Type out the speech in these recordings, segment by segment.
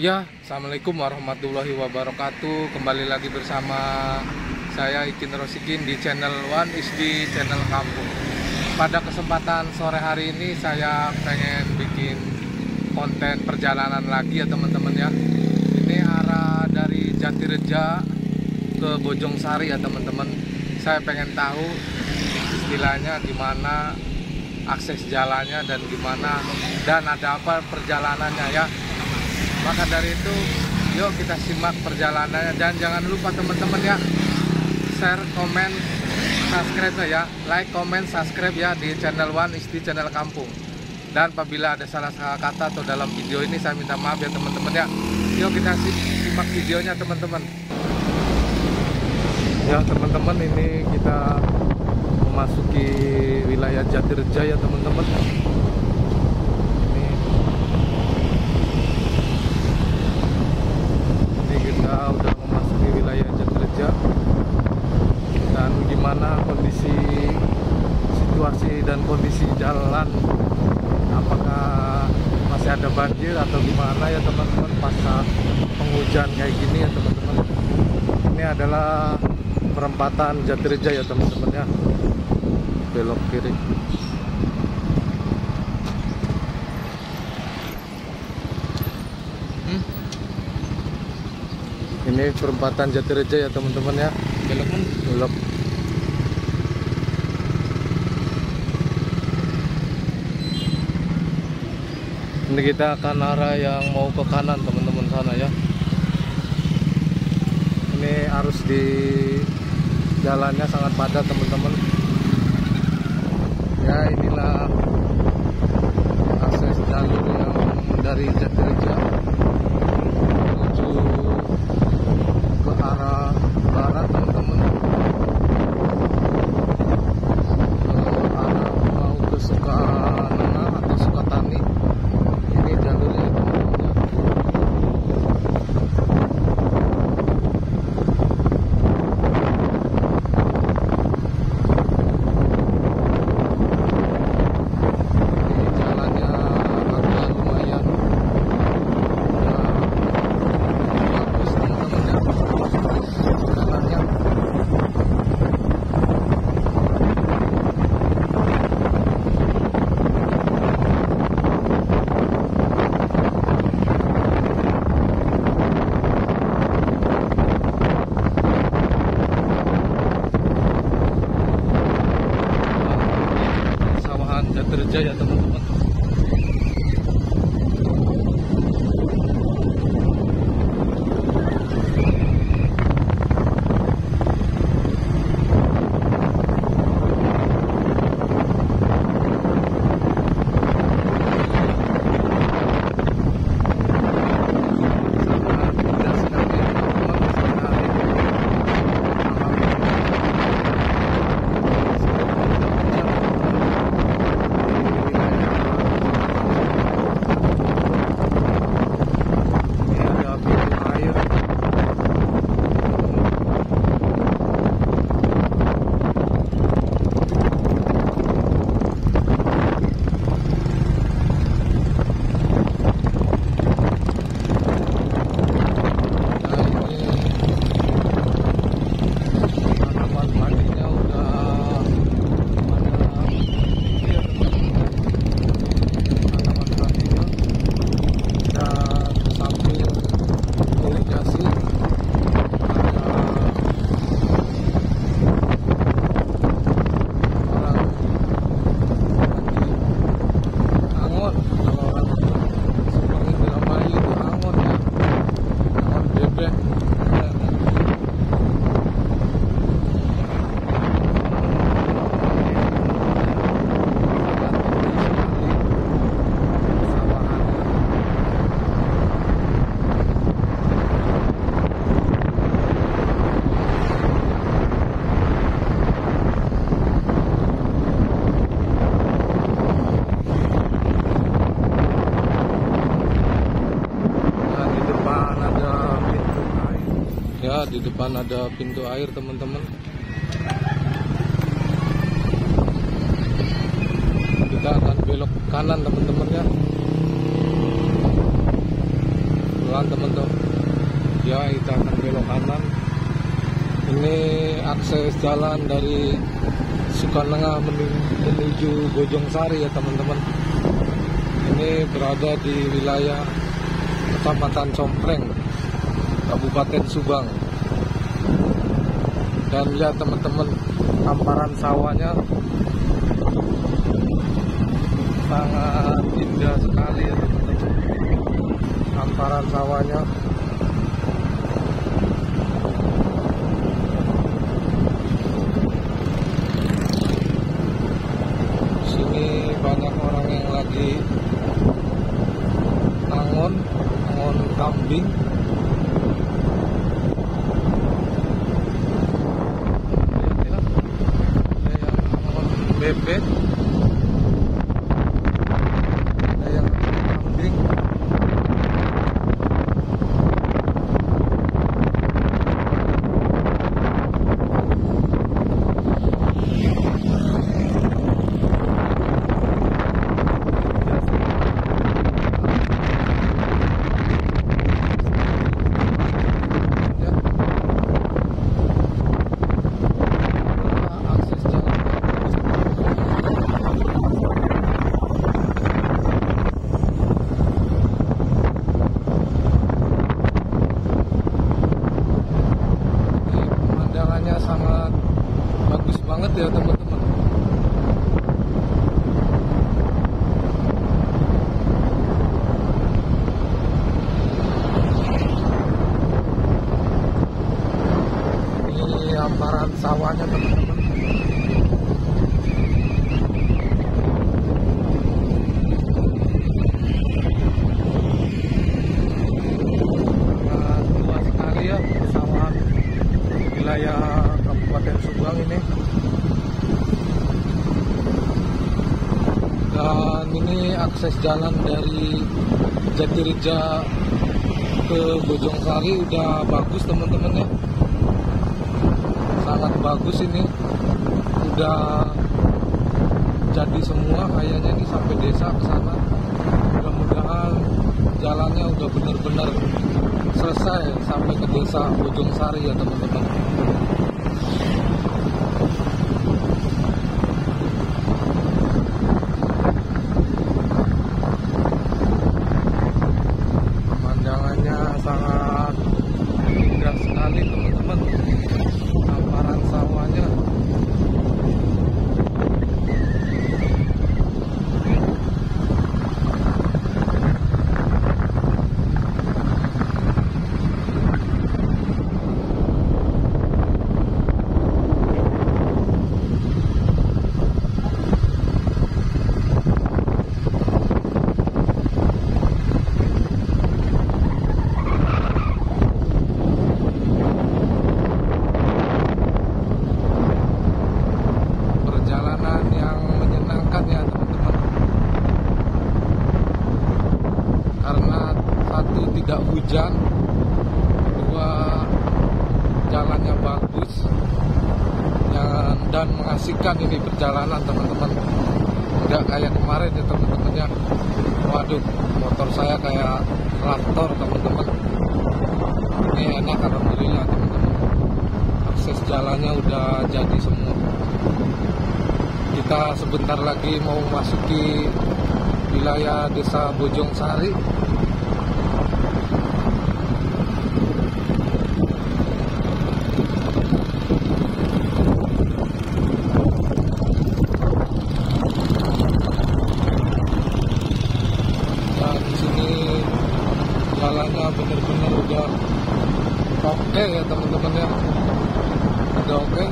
Ya, Assalamualaikum warahmatullahi wabarakatuh. Kembali lagi bersama saya Ikin Rosikin di channel One is di channel kampung. Pada kesempatan sore hari ini saya pengen bikin konten perjalanan lagi ya teman-teman ya. Ini arah dari Jatireja ke Bojong Sari ya teman-teman. Saya pengen tahu istilahnya gimana akses jalannya dan gimana dan ada apa perjalanannya ya maka dari itu yuk kita simak perjalanannya. Dan jangan lupa teman-teman ya share komen subscribe ya. Like comment subscribe ya di channel One Isti channel kampung. Dan apabila ada salah-salah kata atau dalam video ini saya minta maaf ya teman-teman ya. Yuk kita simak videonya teman-teman. Ya teman-teman ini kita memasuki wilayah Jatireja ya teman-teman ini ini kita udah memasuki wilayah Jatireja dan gimana kondisi situasi dan kondisi jalan apakah masih ada banjir atau gimana ya teman-teman pasca penghujan kayak gini ya teman-teman ini adalah perempatan Jatireja ya teman-teman ya. Belok kiri. Hmm? ini perempatan Jatireja ya teman-teman ya. Belok belok. Ini kita akan arah yang mau ke kanan teman-teman sana ya. Ini arus di jalannya sangat padat teman-teman. Ya inilah やってるジャイアントマンと Di depan ada pintu air, teman-teman. Kita akan belok kanan, teman-teman ya. kanan teman-teman ya kita akan belok kanan ini akses jalan dari Sukanengah menuju Bojong Sari ya teman-teman ini berada di wilayah Kecamatan Sompreng Kabupaten Subang dan lihat teman-teman hamparan sawahnya sangat indah sekali ya teman-teman. Hamparan sawahnya. Sini banyak orang yang lagi step पे hamparan sawahnya teman-teman. Luas sekali ya wilayah Kabupaten Subang ini. Dan ini akses jalan dari Jatireja ke Bojongsari udah bagus teman-teman ya sangat bagus ini. Udah jadi semua kayaknya ini sampai desa ke sana. Mudah-mudahan jalannya udah benar-benar selesai sampai ke desa Bojongsari ya teman-teman. Pemandangannya sangat indah sekali teman-teman hamparan sawahnya perjalanan yang menyenangkan ya teman-teman karena satu tidak hujan kedua jalannya bagus dan, dan perjalanan teman-teman. Nggak kayak kemarin ya teman-teman ya waduh motor saya kayak traktor teman-teman. Ini enak alhamdulillah teman-teman. Akses jalannya udah jadi semua. Kita sebentar lagi mau masuki wilayah desa Bojong Sari dan di sini jalannya benar-benar udah oke ya teman-teman ya. Udah oke.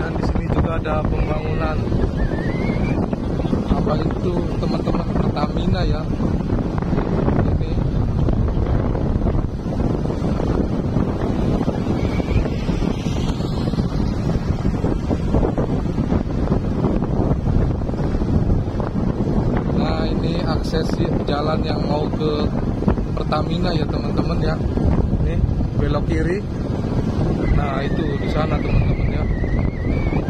Dan di sini juga ada pembangunan. Apa itu teman-teman? Pertamina ya ini nah jalan yang mau ke Pertamina ya teman-teman ya. Ini belok kiri. Nah itu di sana teman-teman ya.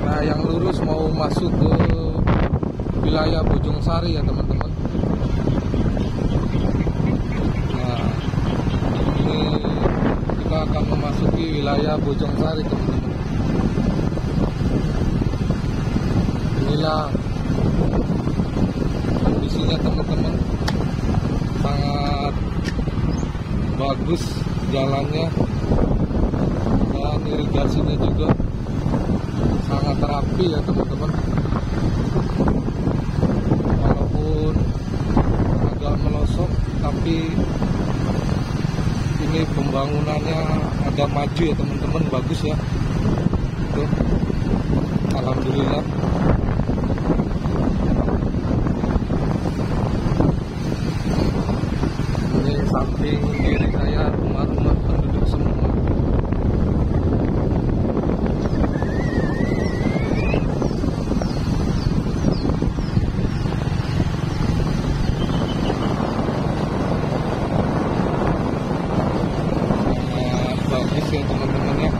Nah yang lurus mau masuk ke wilayah Bojong Sari ya teman-teman. Nah ini kita akan memasuki wilayah Bojong Sari teman-teman. Inilah kondisinya teman-teman sangat bagus jalannya. Dan irigasinya juga sangat rapi ya teman-teman. Walaupun agak melosok tapi ini pembangunannya agak maju ya teman-teman. Bagus ya. Tuh. Alhamdulillah ini samping kiri saya rumah-rumah penduduk semua. Bagus ya teman-teman ya.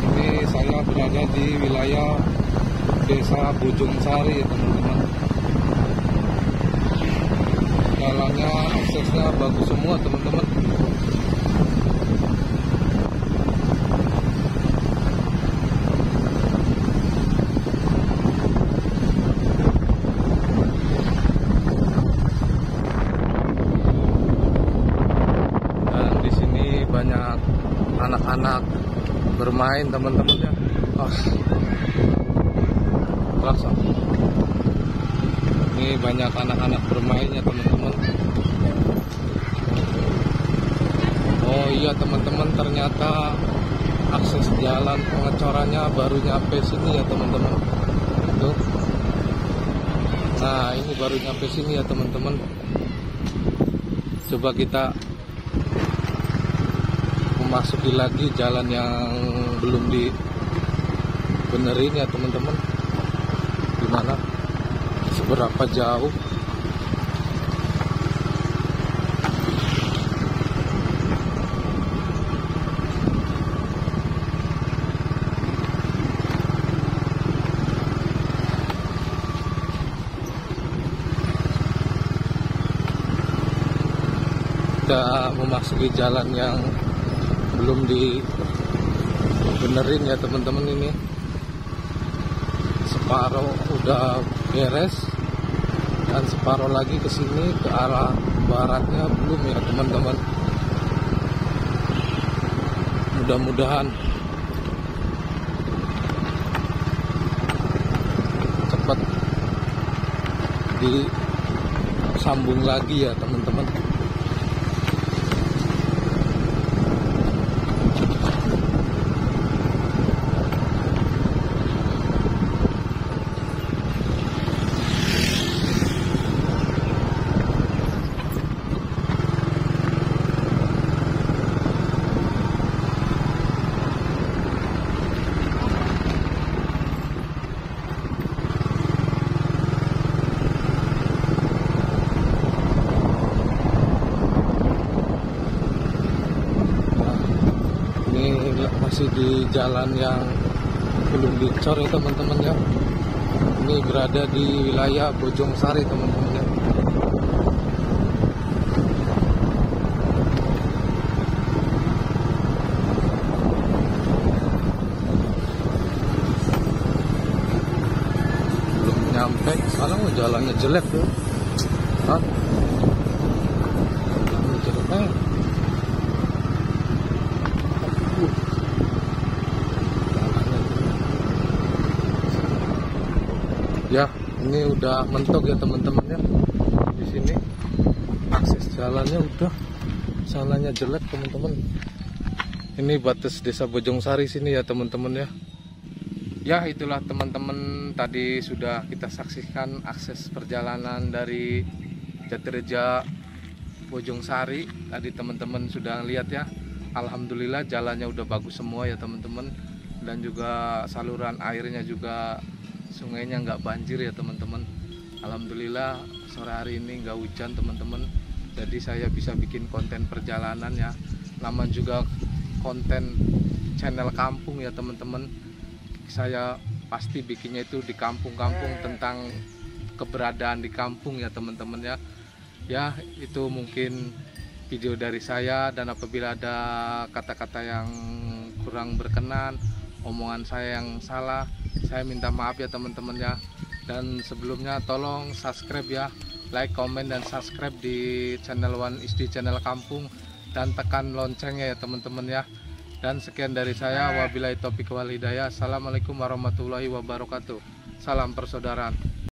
Ini saya berada di wilayah desa Bojong Sari ya teman-teman jalannya aksesnya bagus semua teman-teman di sini banyak anak-anak bermain teman-teman ya oh. Terasa. Ini banyak anak-anak bermain ya teman-teman. Oh iya teman-teman ternyata akses jalan pengecorannya baru nyampe sini ya teman-teman. Nah ini baru nyampe sini ya teman-teman. Coba kita memasuki lagi jalan yang belum dibenerin ya teman-teman. Gimana seberapa jauh. Kita memasuki jalan yang belum dibenerin ya teman-teman ini. Separuh udah beres dan separuh lagi ke sini ke arah baratnya. Belum ya teman-teman. Mudah-mudahan. Cepat disambung lagi ya teman-teman ini masih di jalan yang belum dicor ya teman-teman ya ini berada di wilayah Bojong Sari teman-teman ya belum nyampe sekarang jalannya jelek tuh Hah? jelek eh. ya ini udah mentok ya teman-teman ya di sini akses jalannya udah. Jalannya jelek teman-teman. Ini batas desa Bojong Sari sini ya teman-teman ya ya itulah teman-teman. Tadi sudah kita saksikan akses perjalanan dari Jatireja Bojong Sari tadi teman-teman sudah lihat ya. Alhamdulillah jalannya udah bagus semua ya teman-teman. Dan juga saluran airnya juga sungainya nggak banjir ya teman-teman. Alhamdulillah sore hari ini nggak hujan teman-teman. Jadi saya bisa bikin konten perjalanan ya. Nama juga konten channel kampung ya teman-teman. Saya pasti bikinnya itu di kampung-kampung tentang keberadaan di kampung ya teman-teman ya. Ya itu mungkin video dari saya dan apabila ada kata-kata yang kurang berkenan omongan saya yang salah saya minta maaf ya teman-teman ya. Dan sebelumnya tolong subscribe ya like, comment, dan subscribe di channel One SD channel kampung dan tekan loncengnya ya teman-teman ya. Dan sekian dari saya. Wabillahi taufiq wal hidayah. Assalamualaikum warahmatullahi wabarakatuh. Salam persaudaraan